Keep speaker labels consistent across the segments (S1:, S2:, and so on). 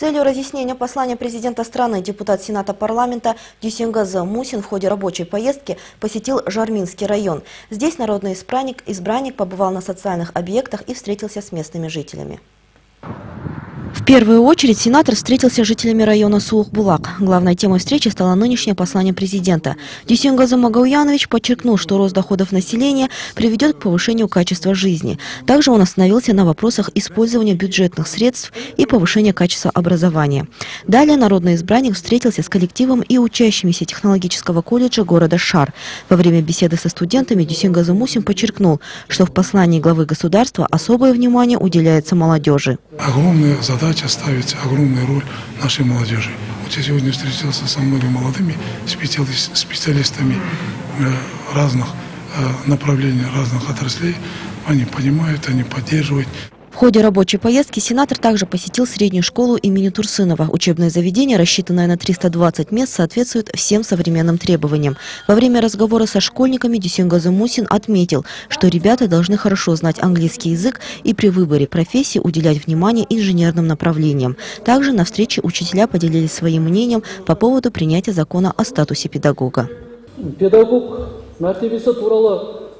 S1: целью разъяснения послания президента страны депутат Сената парламента Дюсенгаза Мусин в ходе рабочей поездки посетил Жарминский район. Здесь народный избранник, избранник побывал на социальных объектах и встретился с местными жителями. Первую очередь сенатор встретился с жителями района Сулух-Булак. Главной темой встречи стало нынешнее послание президента. Дюсенгаза Магауянович подчеркнул, что рост доходов населения приведет к повышению качества жизни. Также он остановился на вопросах использования бюджетных средств и повышения качества образования. Далее народный избранник встретился с коллективом и учащимися технологического колледжа города Шар. Во время беседы со студентами Дюсенгаза Мусин подчеркнул, что в послании главы государства особое внимание уделяется молодежи.
S2: Огромная задача ставить огромную роль нашей молодежи. Вот я сегодня встретился со многими молодыми специалист- специалистами э, разных э, направлений, разных отраслей. Они понимают, они поддерживают
S1: В ходе рабочей поездки сенатор также посетил среднюю школу имени Турсынова. Учебное заведение, рассчитанное на 320 мест, соответствует всем современным требованиям. Во время разговора со школьниками Дюсенгазы Мусин отметил, что ребята должны хорошо знать английский язык и при выборе профессии уделять внимание инженерным направлениям. Также на встрече учителя поделились своим мнением по поводу принятия закона о статусе педагога.
S3: педагог мәртебесі туралы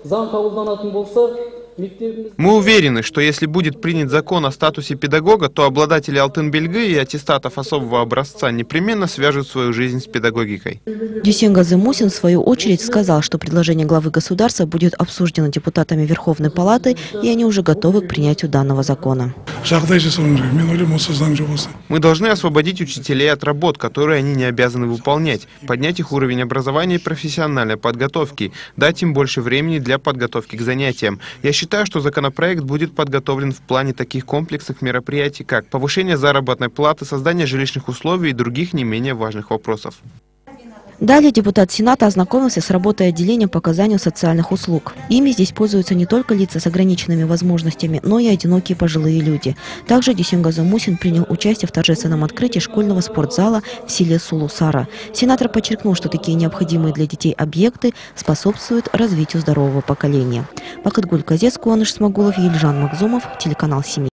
S3: заң қабылданатын болса мектебіміз
S4: мы уверены, что если будет принят закон о статусе педагога, то обладатели алтын-бельгы и аттестатов особого образца непременно свяжут свою жизнь с педагогикой.
S1: Дюсенгазы Мусин в свою очередь сказал, что предложение главы государства будет обсуждено депутатами Верховной Палаты, и они уже готовы к принятию данного закона.
S4: Мы должны освободить учителей от работ, которые они не обязаны выполнять, поднять их уровень образования и профессиональной подготовки, дать им больше времени для подготовки к занятиям. Я считаю, что законопроект будет подготовлен в плане таких комплексных мероприятий, как повышение заработной платы, создание жилищных условий и других не менее важных вопросов.
S1: Далее депутат Сената ознакомился с работой отделения по оказанию социальных услуг. Ими здесь пользуются не только лица с ограниченными возможностями, но и одинокие пожилые люди. Также Дюсенгазу Мусин принял участие в торжественном открытии школьного спортзала в селе Сулусара. Сенатор подчеркнул, что такие необходимые для детей объекты способствуют развитию здорового поколения. Бакытгуль Казец, Куаныш Смогулов, Ельжан Макзумов, телеканал «Семья».